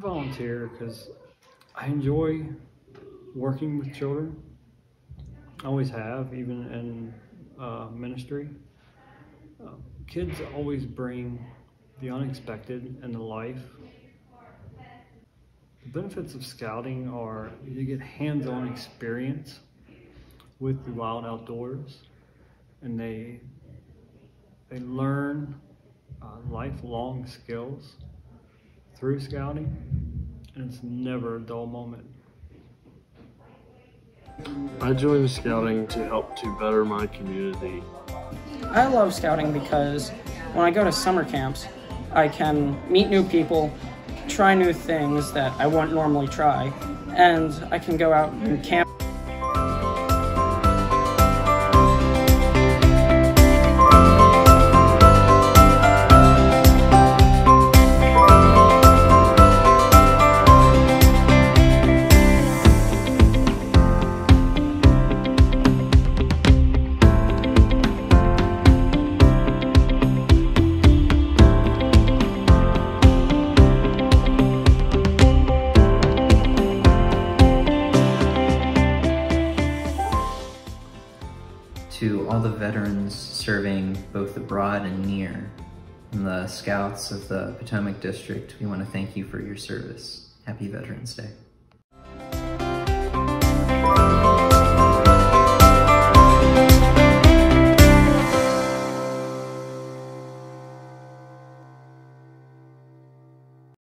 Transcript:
volunteer because I enjoy working with children. I always have, even in uh, ministry. Uh, kids always bring the unexpected into life. The benefits of scouting are you get hands-on experience with the wild outdoors, and they they learn uh, lifelong skills through scouting, and it's never a dull moment. I joined scouting to help to better my community. I love scouting because when I go to summer camps, I can meet new people, try new things that I wouldn't normally try, and I can go out and camp. To all the veterans serving both abroad and near, and the scouts of the Potomac District, we want to thank you for your service. Happy Veterans Day.